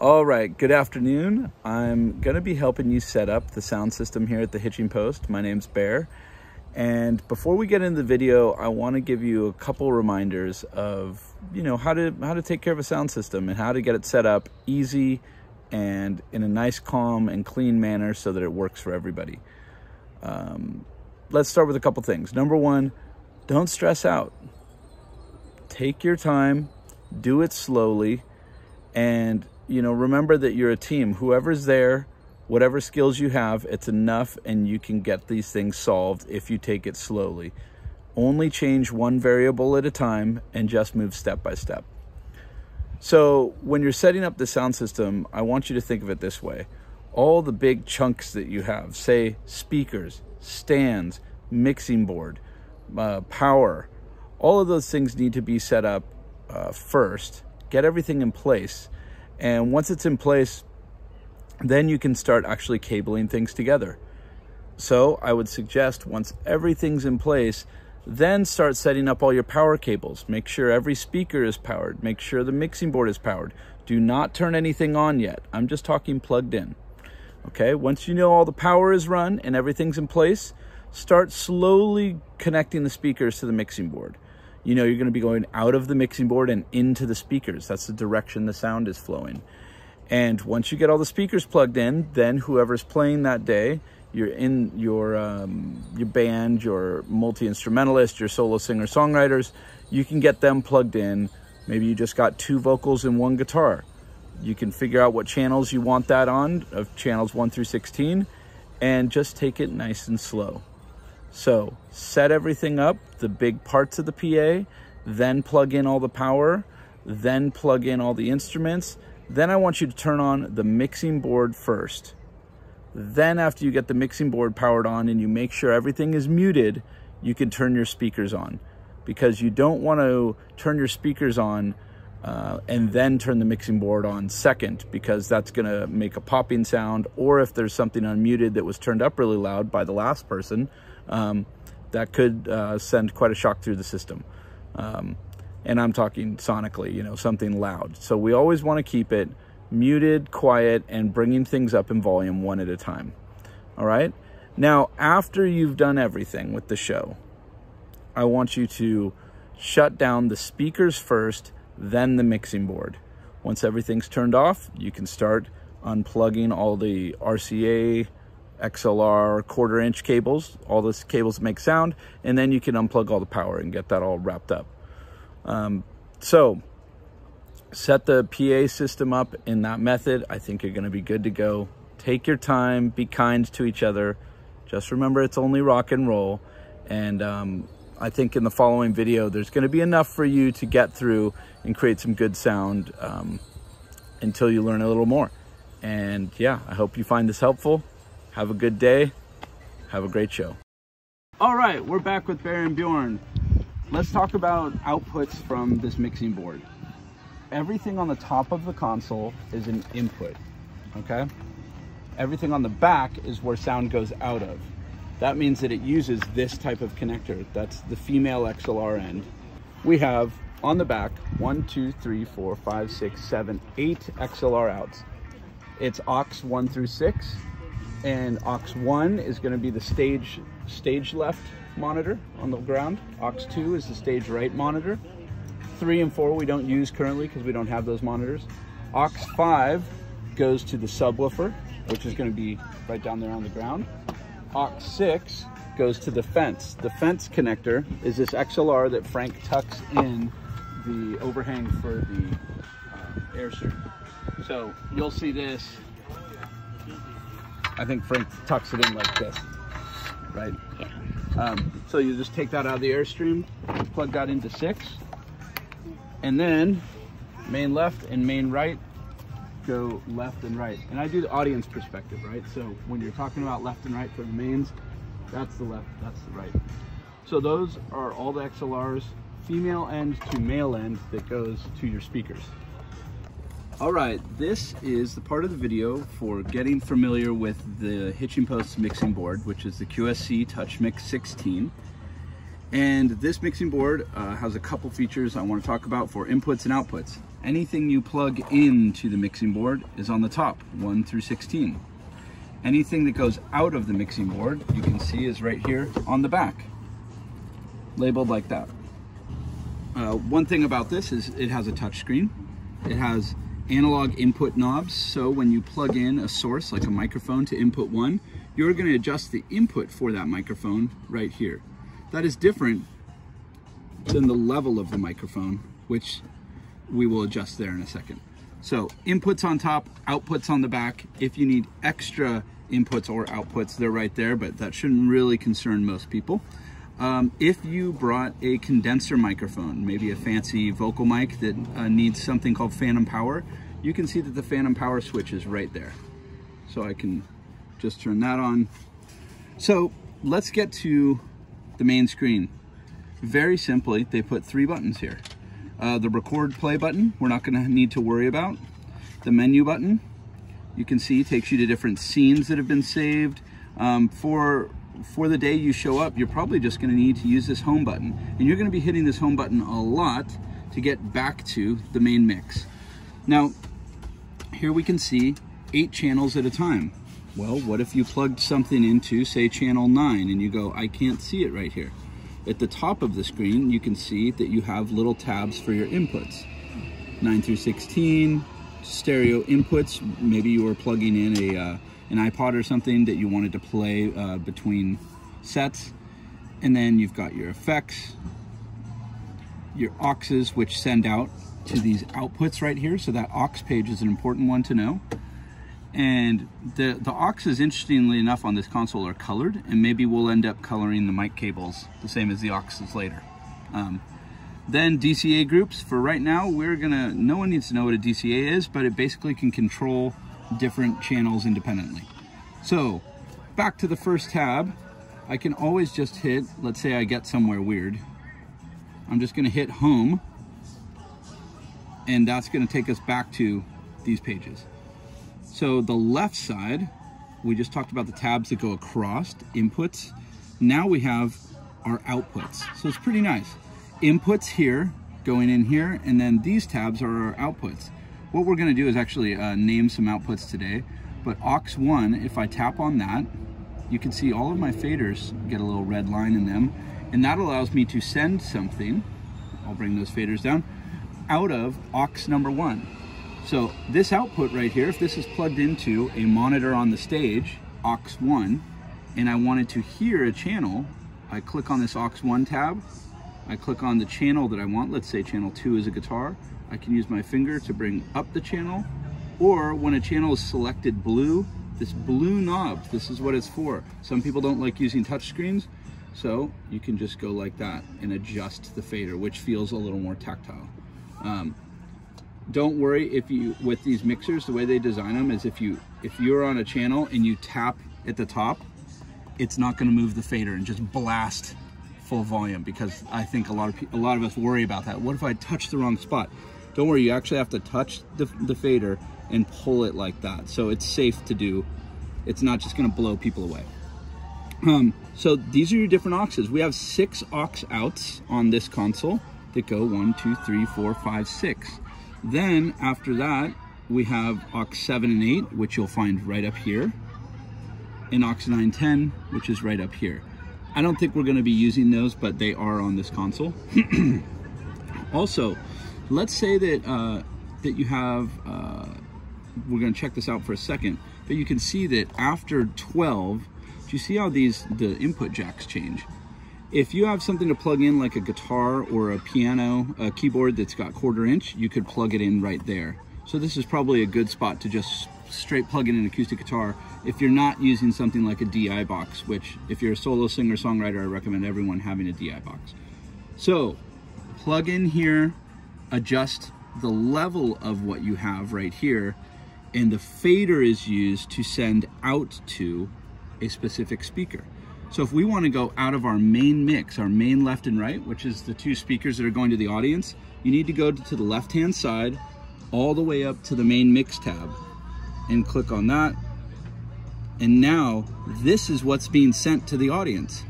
All right, good afternoon. I'm gonna be helping you set up the sound system here at the Hitching Post. My name's Bear. And before we get into the video, I wanna give you a couple reminders of, you know, how to, how to take care of a sound system and how to get it set up easy and in a nice, calm and clean manner so that it works for everybody. Um, let's start with a couple things. Number one, don't stress out. Take your time, do it slowly, and you know, remember that you're a team. Whoever's there, whatever skills you have, it's enough and you can get these things solved if you take it slowly. Only change one variable at a time and just move step by step. So when you're setting up the sound system, I want you to think of it this way. All the big chunks that you have, say speakers, stands, mixing board, uh, power, all of those things need to be set up uh, first. Get everything in place. And once it's in place, then you can start actually cabling things together. So I would suggest once everything's in place, then start setting up all your power cables. Make sure every speaker is powered. Make sure the mixing board is powered. Do not turn anything on yet. I'm just talking plugged in. Okay, once you know all the power is run and everything's in place, start slowly connecting the speakers to the mixing board. You know, you're gonna be going out of the mixing board and into the speakers. That's the direction the sound is flowing. And once you get all the speakers plugged in, then whoever's playing that day, you're in your um, your band, your multi-instrumentalist, your solo singer-songwriters, you can get them plugged in. Maybe you just got two vocals and one guitar. You can figure out what channels you want that on, of channels 1 through 16, and just take it nice and slow. So set everything up, the big parts of the PA, then plug in all the power, then plug in all the instruments, then I want you to turn on the mixing board first. Then after you get the mixing board powered on and you make sure everything is muted, you can turn your speakers on because you don't want to turn your speakers on uh, and then turn the mixing board on second because that's going to make a popping sound or if there's something unmuted that was turned up really loud by the last person, um, that could uh, send quite a shock through the system. Um, and I'm talking sonically, you know, something loud. So we always want to keep it muted, quiet, and bringing things up in volume one at a time. All right. Now, after you've done everything with the show, I want you to shut down the speakers first, then the mixing board. Once everything's turned off, you can start unplugging all the RCA, XLR, quarter inch cables, all those cables make sound, and then you can unplug all the power and get that all wrapped up. Um, so set the PA system up in that method. I think you're gonna be good to go. Take your time, be kind to each other. Just remember it's only rock and roll. And um, I think in the following video, there's gonna be enough for you to get through and create some good sound um, until you learn a little more. And yeah, I hope you find this helpful. Have a good day. Have a great show. All right, we're back with Baron Bjorn. Let's talk about outputs from this mixing board. Everything on the top of the console is an input, okay? Everything on the back is where sound goes out of. That means that it uses this type of connector. That's the female XLR end. We have on the back one, two, three, four, five, six, seven, eight XLR outs. It's aux one through six, and aux 1 is going to be the stage stage left monitor on the ground. aux 2 is the stage right monitor. 3 and 4 we don't use currently because we don't have those monitors. aux 5 goes to the subwoofer, which is going to be right down there on the ground. aux 6 goes to the fence. The fence connector is this XLR that Frank tucks in the overhang for the uh, Airstream. So you'll see this I think Frank tucks it in like this, right? Yeah. Um, so you just take that out of the Airstream, plug that into six, and then main left and main right go left and right. And I do the audience perspective, right? So when you're talking about left and right for the mains, that's the left, that's the right. So those are all the XLRs, female end to male end that goes to your speakers. All right, this is the part of the video for getting familiar with the Hitching Post mixing board, which is the QSC TouchMix 16. And this mixing board uh, has a couple features I want to talk about for inputs and outputs. Anything you plug into the mixing board is on the top, 1 through 16. Anything that goes out of the mixing board, you can see is right here on the back, labeled like that. Uh, one thing about this is it has a touch screen. It has analog input knobs, so when you plug in a source like a microphone to input one, you're gonna adjust the input for that microphone right here. That is different than the level of the microphone, which we will adjust there in a second. So inputs on top, outputs on the back. If you need extra inputs or outputs, they're right there, but that shouldn't really concern most people. Um, if you brought a condenser microphone, maybe a fancy vocal mic that uh, needs something called phantom power, you can see that the phantom power switch is right there. So I can just turn that on. So let's get to the main screen. Very simply, they put three buttons here. Uh, the record play button, we're not gonna need to worry about. The menu button, you can see takes you to different scenes that have been saved. Um, for, for the day you show up, you're probably just gonna need to use this home button. And you're gonna be hitting this home button a lot to get back to the main mix. Now, here we can see eight channels at a time. Well, what if you plugged something into, say, channel 9, and you go, I can't see it right here. At the top of the screen, you can see that you have little tabs for your inputs. 9 through 16, stereo inputs. Maybe you were plugging in a uh, an iPod or something that you wanted to play uh, between sets. And then you've got your effects, your auxes, which send out to these outputs right here. So that aux page is an important one to know. And the, the auxes, interestingly enough, on this console are colored, and maybe we'll end up coloring the mic cables the same as the auxes later. Um, then DCA groups, for right now, we're gonna, no one needs to know what a DCA is, but it basically can control different channels independently. So, back to the first tab, I can always just hit, let's say I get somewhere weird, I'm just gonna hit home, and that's gonna take us back to these pages. So the left side, we just talked about the tabs that go across, inputs. Now we have our outputs. So it's pretty nice. Inputs here, going in here, and then these tabs are our outputs. What we're gonna do is actually uh, name some outputs today, but aux1, if I tap on that, you can see all of my faders get a little red line in them, and that allows me to send something, I'll bring those faders down, out of aux number one. So this output right here, if this is plugged into a monitor on the stage, aux1, and I wanted to hear a channel, I click on this aux1 tab, I click on the channel that I want, let's say channel 2 is a guitar, I can use my finger to bring up the channel, or when a channel is selected blue, this blue knob, this is what it's for. Some people don't like using touch screens, so you can just go like that and adjust the fader, which feels a little more tactile. Um, don't worry if you with these mixers the way they design them is if you if you're on a channel and you tap at the top it's not going to move the fader and just blast full volume because I think a lot of people a lot of us worry about that what if I touch the wrong spot don't worry you actually have to touch the, the fader and pull it like that. So it's safe to do. It's not just going to blow people away. Um, so these are your different auxes we have six aux outs on this console that go one two three four five six. Then after that, we have aux 7 and 8, which you'll find right up here, and aux 9, 10, which is right up here. I don't think we're gonna be using those, but they are on this console. also, let's say that, uh, that you have, uh, we're gonna check this out for a second, but you can see that after 12, do you see how these, the input jacks change? If you have something to plug in like a guitar or a piano a keyboard that's got quarter inch, you could plug it in right there. So this is probably a good spot to just straight plug in an acoustic guitar if you're not using something like a DI box, which if you're a solo singer songwriter, I recommend everyone having a DI box. So plug in here, adjust the level of what you have right here, and the fader is used to send out to a specific speaker. So if we want to go out of our main mix, our main left and right, which is the two speakers that are going to the audience, you need to go to the left-hand side all the way up to the main mix tab and click on that. And now this is what's being sent to the audience.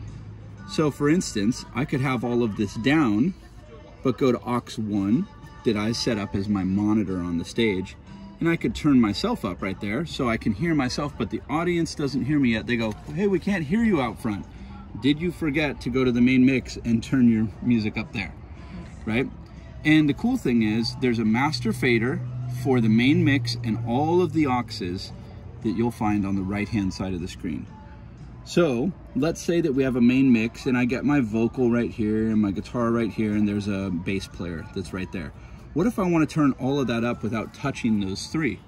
So for instance, I could have all of this down, but go to aux1, that I set up as my monitor on the stage. And I could turn myself up right there so I can hear myself, but the audience doesn't hear me yet. They go, hey, we can't hear you out front. Did you forget to go to the main mix and turn your music up there, right? And the cool thing is there's a master fader for the main mix and all of the auxes that you'll find on the right-hand side of the screen. So let's say that we have a main mix and I get my vocal right here and my guitar right here and there's a bass player that's right there. What if I want to turn all of that up without touching those three?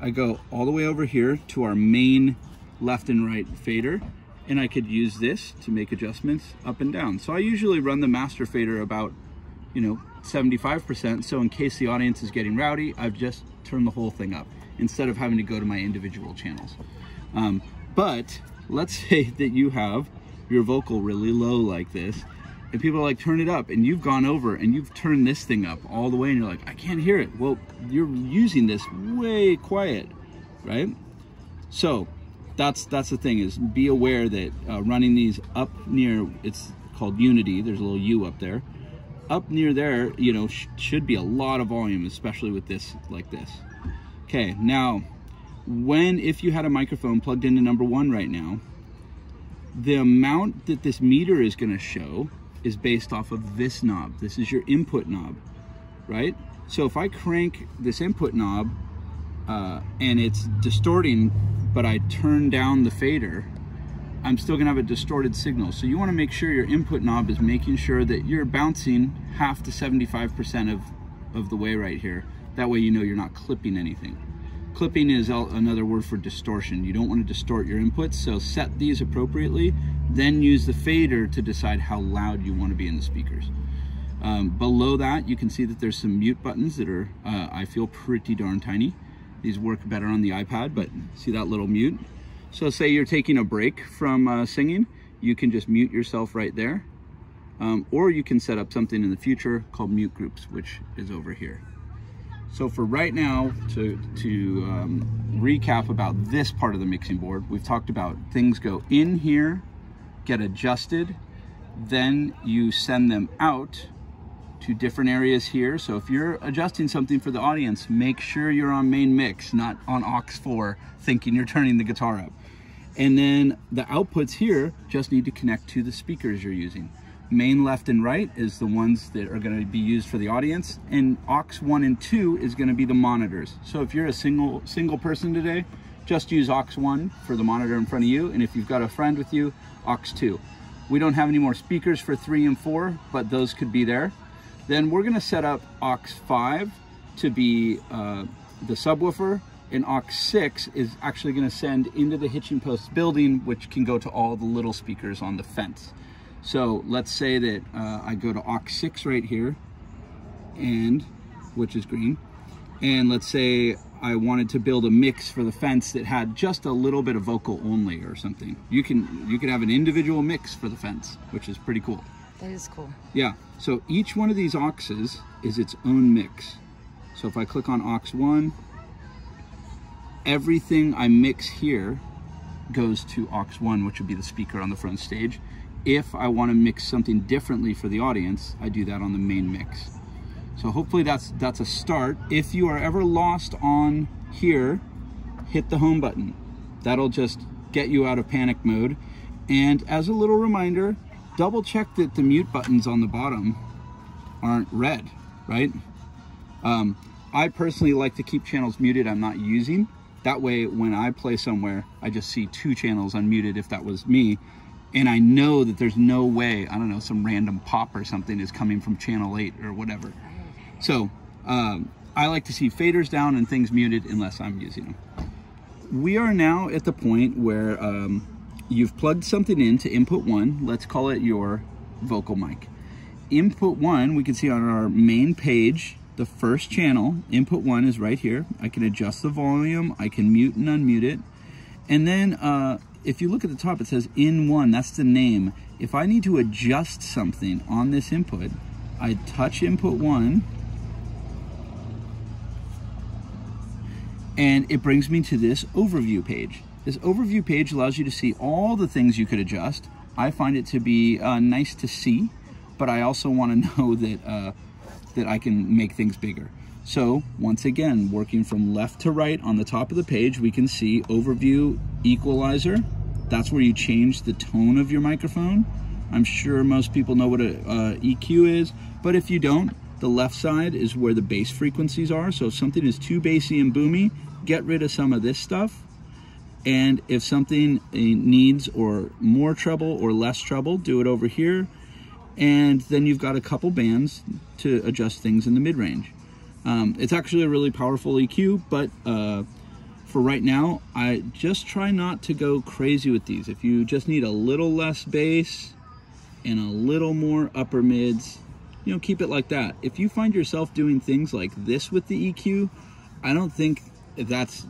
I go all the way over here to our main left and right fader and I could use this to make adjustments up and down. So I usually run the master fader about, you know, 75%. So in case the audience is getting rowdy, I've just turned the whole thing up instead of having to go to my individual channels. Um, but let's say that you have your vocal really low like this and people are like turn it up and you've gone over and you've turned this thing up all the way and you're like I can't hear it. Well you're using this way quiet right? So that's that's the thing is be aware that uh, running these up near it's called unity there's a little u up there. Up near there you know sh should be a lot of volume especially with this like this. Okay now when, if you had a microphone plugged into number one right now, the amount that this meter is gonna show is based off of this knob. This is your input knob, right? So if I crank this input knob uh, and it's distorting, but I turn down the fader, I'm still gonna have a distorted signal. So you wanna make sure your input knob is making sure that you're bouncing half to 75% of, of the way right here. That way you know you're not clipping anything. Clipping is another word for distortion. You don't want to distort your inputs, so set these appropriately, then use the fader to decide how loud you want to be in the speakers. Um, below that, you can see that there's some mute buttons that are, uh, I feel, pretty darn tiny. These work better on the iPad, but see that little mute? So say you're taking a break from uh, singing, you can just mute yourself right there. Um, or you can set up something in the future called mute groups, which is over here. So for right now, to, to um, recap about this part of the mixing board, we've talked about things go in here, get adjusted, then you send them out to different areas here. So if you're adjusting something for the audience, make sure you're on main mix, not on aux 4, thinking you're turning the guitar up. And then the outputs here just need to connect to the speakers you're using main left and right is the ones that are going to be used for the audience and aux 1 and 2 is going to be the monitors. So if you're a single single person today just use aux 1 for the monitor in front of you and if you've got a friend with you aux 2 we don't have any more speakers for 3 and 4 but those could be there. Then we're going to set up aux 5 to be uh, the subwoofer and aux 6 is actually going to send into the hitching post building which can go to all the little speakers on the fence so let's say that uh, I go to aux 6 right here, and which is green, and let's say I wanted to build a mix for the fence that had just a little bit of vocal only or something. You can you can have an individual mix for the fence, which is pretty cool. That is cool. Yeah. So each one of these auxes is its own mix. So if I click on aux 1, everything I mix here goes to aux 1, which would be the speaker on the front stage if I want to mix something differently for the audience, I do that on the main mix. So hopefully that's that's a start. If you are ever lost on here, hit the home button. That'll just get you out of panic mode. And as a little reminder, double check that the mute buttons on the bottom aren't red, right? Um, I personally like to keep channels muted I'm not using. That way, when I play somewhere, I just see two channels unmuted if that was me and I know that there's no way, I don't know, some random pop or something is coming from channel 8 or whatever. So um, I like to see faders down and things muted unless I'm using them. We are now at the point where um, you've plugged something into input 1, let's call it your vocal mic. Input 1, we can see on our main page, the first channel, input 1 is right here. I can adjust the volume, I can mute and unmute it. And then uh, if you look at the top, it says in one, that's the name. If I need to adjust something on this input, I touch input one, and it brings me to this overview page. This overview page allows you to see all the things you could adjust. I find it to be uh, nice to see, but I also want to know that uh, that I can make things bigger. So once again, working from left to right on the top of the page, we can see overview equalizer. That's where you change the tone of your microphone. I'm sure most people know what a uh, EQ is, but if you don't, the left side is where the bass frequencies are. So if something is too bassy and boomy, get rid of some of this stuff. And if something uh, needs or more treble or less treble, do it over here. And then you've got a couple bands to adjust things in the mid-range. Um, it's actually a really powerful EQ, but uh, for right now, I just try not to go crazy with these. If you just need a little less bass and a little more upper mids, you know, keep it like that. If you find yourself doing things like this with the EQ, I don't think that's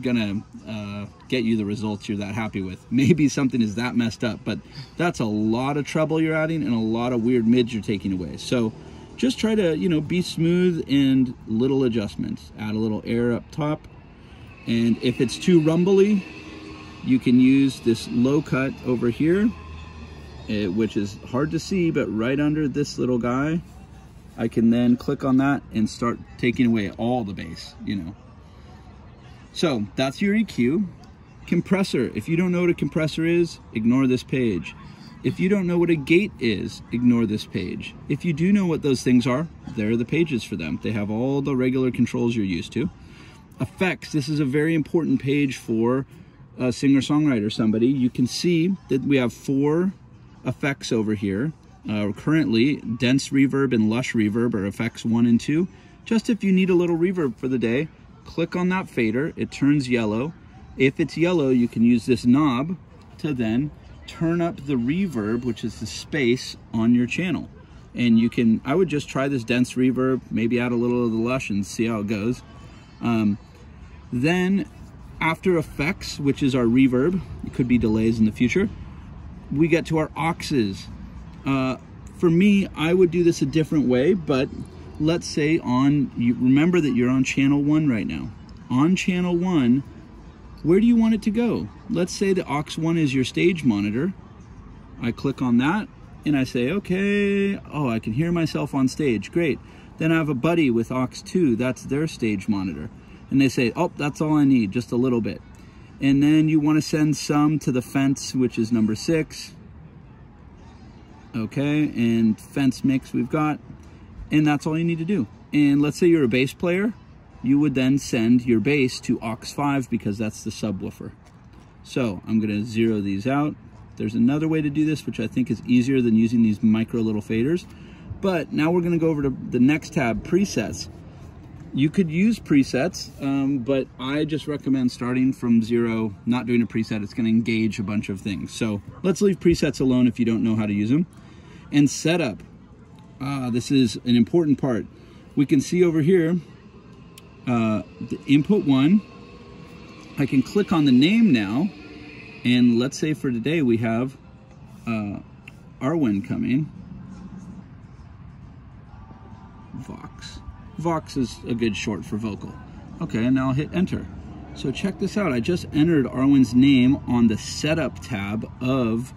gonna uh, get you the results you're that happy with. Maybe something is that messed up, but that's a lot of trouble you're adding and a lot of weird mids you're taking away. So just try to, you know, be smooth and little adjustments. Add a little air up top. And if it's too rumbly, you can use this low cut over here, eh, which is hard to see, but right under this little guy, I can then click on that and start taking away all the bass, you know. So that's your EQ. Compressor, if you don't know what a compressor is, ignore this page. If you don't know what a gate is, ignore this page. If you do know what those things are, there are the pages for them. They have all the regular controls you're used to. Effects, this is a very important page for a singer-songwriter, somebody. You can see that we have four effects over here. Uh, currently, dense reverb and lush reverb are effects one and two. Just if you need a little reverb for the day, click on that fader, it turns yellow. If it's yellow, you can use this knob to then turn up the reverb, which is the space on your channel. And you can, I would just try this dense reverb, maybe add a little of the lush and see how it goes. Um, then After Effects, which is our reverb, it could be delays in the future, we get to our auxes. Uh, for me, I would do this a different way, but let's say on, you remember that you're on channel one right now. On channel one, where do you want it to go? Let's say the aux1 is your stage monitor. I click on that and I say, okay, oh, I can hear myself on stage, great. Then I have a buddy with aux2, that's their stage monitor. And they say, oh, that's all I need, just a little bit. And then you want to send some to the fence, which is number six. Okay, and fence mix we've got. And that's all you need to do. And let's say you're a bass player you would then send your bass to aux5 because that's the subwoofer. So I'm gonna zero these out. There's another way to do this, which I think is easier than using these micro little faders. But now we're gonna go over to the next tab, presets. You could use presets, um, but I just recommend starting from zero, not doing a preset. It's gonna engage a bunch of things. So let's leave presets alone if you don't know how to use them. And setup, ah, this is an important part. We can see over here, uh, the input one. I can click on the name now, and let's say for today we have uh, Arwen coming. Vox. Vox is a good short for vocal. Okay, and now I'll hit enter. So check this out. I just entered Arwen's name on the setup tab of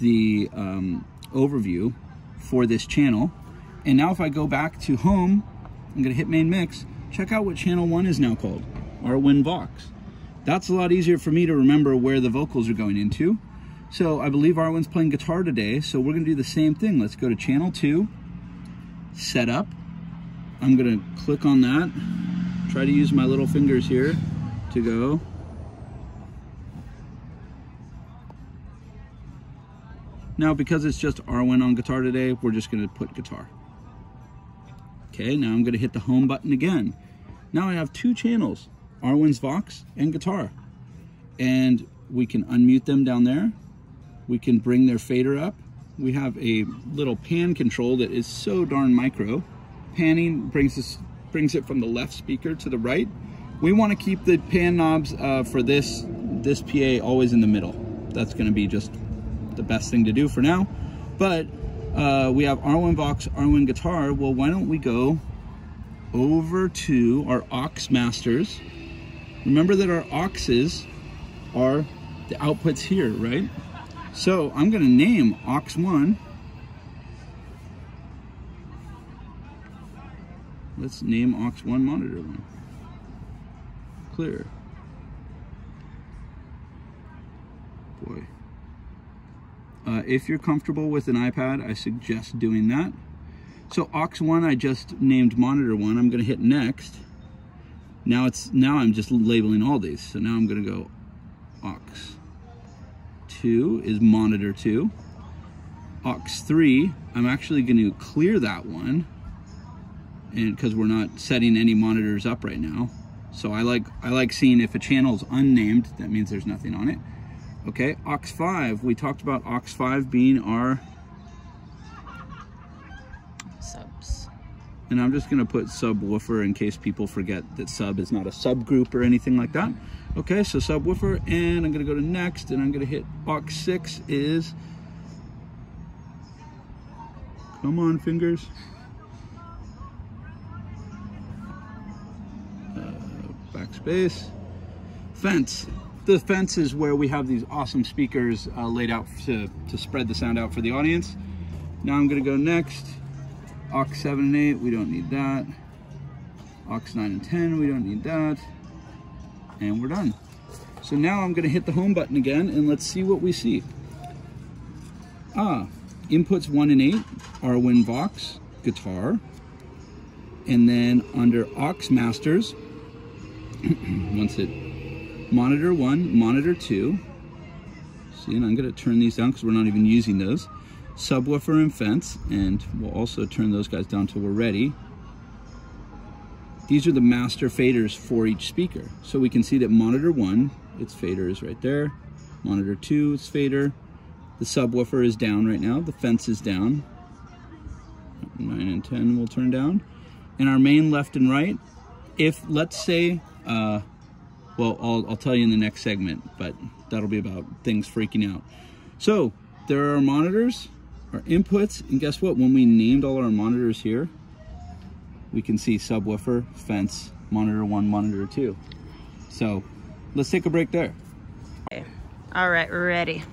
the um, overview for this channel. And now if I go back to home, I'm gonna hit main mix, check out what channel one is now called, Arwen Vox. That's a lot easier for me to remember where the vocals are going into. So I believe Arwen's playing guitar today, so we're gonna do the same thing. Let's go to channel two, setup. I'm gonna click on that, try to use my little fingers here to go. Now, because it's just Arwen on guitar today, we're just gonna put guitar. Okay, now I'm gonna hit the home button again. Now I have two channels, Arwen's Vox and guitar. And we can unmute them down there. We can bring their fader up. We have a little pan control that is so darn micro. Panning brings, this, brings it from the left speaker to the right. We wanna keep the pan knobs uh, for this, this PA always in the middle. That's gonna be just the best thing to do for now. But uh, we have Arwen Vox, Arwen Guitar. Well, why don't we go over to our aux masters. Remember that our auxes are the outputs here, right? So I'm gonna name aux1 let's name aux1 monitor one. Clear. Boy. Uh, if you're comfortable with an iPad, I suggest doing that. So aux1, I just named monitor one. I'm gonna hit next. Now it's now I'm just labeling all these. So now I'm gonna go aux2 is monitor two. aux3, I'm actually gonna clear that one and because we're not setting any monitors up right now. So I like I like seeing if a channel is unnamed, that means there's nothing on it. Okay, aux5, we talked about aux5 being our subs. And I'm just gonna put subwoofer in case people forget that sub is not a subgroup or anything like that. Okay, so subwoofer, and I'm gonna go to next, and I'm gonna hit aux6 is, come on fingers. Backspace, fence the fence is where we have these awesome speakers uh, laid out to, to spread the sound out for the audience. Now I'm gonna go next. Aux 7 and 8, we don't need that. Aux 9 and 10, we don't need that. And we're done. So now I'm gonna hit the home button again and let's see what we see. Ah, inputs 1 and 8 are Winvox, guitar. And then under aux masters, it monitor one, monitor two. See, and I'm gonna turn these down because we're not even using those. Subwoofer and fence, and we'll also turn those guys down till we're ready. These are the master faders for each speaker. So we can see that monitor one, its fader is right there. Monitor two, its fader. The subwoofer is down right now. The fence is down. Nine and 10 will turn down. And our main left and right, if let's say uh, well, I'll, I'll tell you in the next segment, but that'll be about things freaking out. So there are our monitors, our inputs, and guess what? When we named all our monitors here, we can see subwoofer, fence, monitor one, monitor two. So let's take a break there. Okay. All right, we're ready.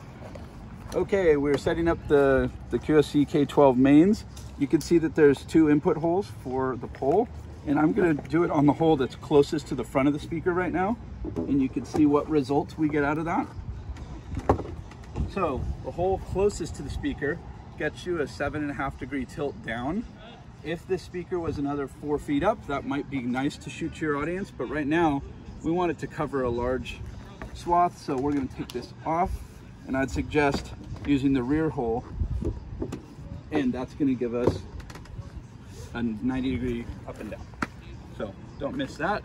Okay, we're setting up the, the QSC K12 mains. You can see that there's two input holes for the pole and I'm gonna do it on the hole that's closest to the front of the speaker right now and you can see what results we get out of that. So the hole closest to the speaker gets you a seven and a half degree tilt down. If this speaker was another four feet up, that might be nice to shoot to your audience, but right now we want it to cover a large swath, so we're gonna take this off and I'd suggest using the rear hole and that's gonna give us a 90 degree up and down. So don't miss that.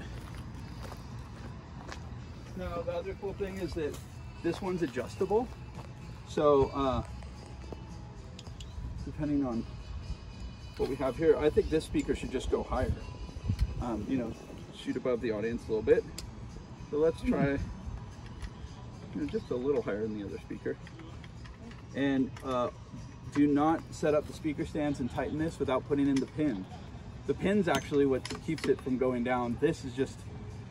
Now the other cool thing is that this one's adjustable. So uh, depending on what we have here, I think this speaker should just go higher. Um, you know, shoot above the audience a little bit. So let's try you know, just a little higher than the other speaker. And uh, do not set up the speaker stands and tighten this without putting in the pin. The pin's actually what keeps it from going down. This is just,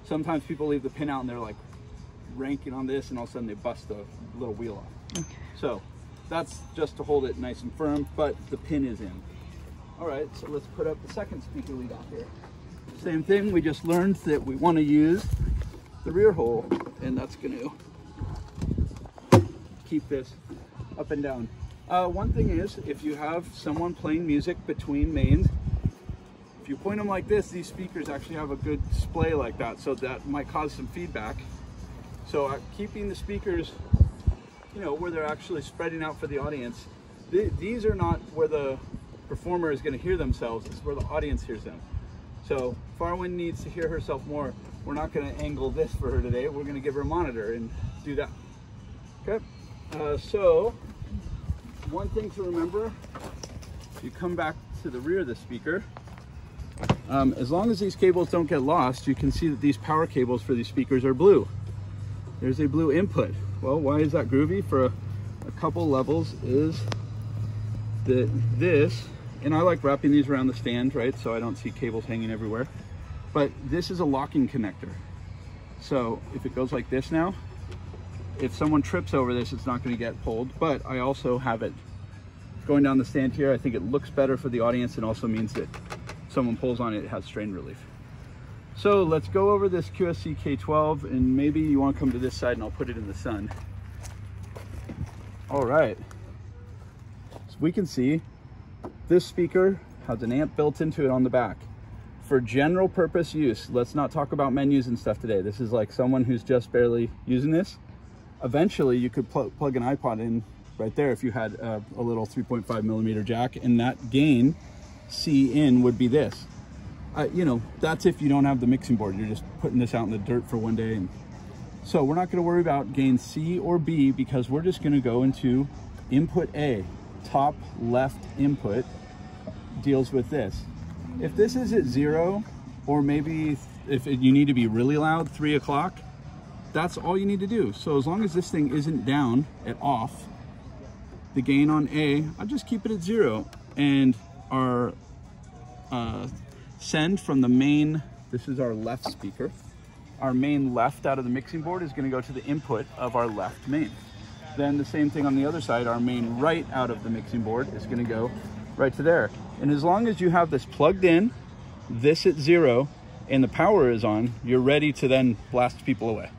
sometimes people leave the pin out and they're like ranking on this and all of a sudden they bust the little wheel off. Okay. So that's just to hold it nice and firm, but the pin is in. All right, so let's put up the second speaker lead out here. Same thing, we just learned that we want to use the rear hole and that's going to keep this up and down. Uh, one thing is, if you have someone playing music between mains, if you point them like this, these speakers actually have a good display like that, so that might cause some feedback. So uh, keeping the speakers, you know, where they're actually spreading out for the audience, th these are not where the performer is going to hear themselves, it's where the audience hears them. So Arwen needs to hear herself more. We're not going to angle this for her today. We're going to give her a monitor and do that. Okay. Uh, so one thing to remember, you come back to the rear of the speaker, um, as long as these cables don't get lost, you can see that these power cables for these speakers are blue. There's a blue input. Well, why is that groovy? For a, a couple levels is that this, and I like wrapping these around the stand, right? So I don't see cables hanging everywhere. But this is a locking connector. So if it goes like this now, if someone trips over this, it's not gonna get pulled, but I also have it going down the stand here. I think it looks better for the audience and also means that someone pulls on it, it has strain relief. So let's go over this QSC K12 and maybe you want to come to this side and I'll put it in the sun. All right. So we can see this speaker has an amp built into it on the back. For general purpose use, let's not talk about menus and stuff today. This is like someone who's just barely using this. Eventually you could pl plug an iPod in right there if you had a, a little 3.5 millimeter jack and that gain C in would be this. You know, that's if you don't have the mixing board. You're just putting this out in the dirt for one day. And so we're not gonna worry about gain C or B because we're just gonna go into input A, top left input deals with this. If this is at zero, or maybe if you need to be really loud, three o'clock, that's all you need to do. So as long as this thing isn't down at off, the gain on A, I'll just keep it at zero. And our uh, send from the main, this is our left speaker. Our main left out of the mixing board is gonna go to the input of our left main. Then the same thing on the other side, our main right out of the mixing board is gonna go right to there. And as long as you have this plugged in, this at zero, and the power is on, you're ready to then blast people away.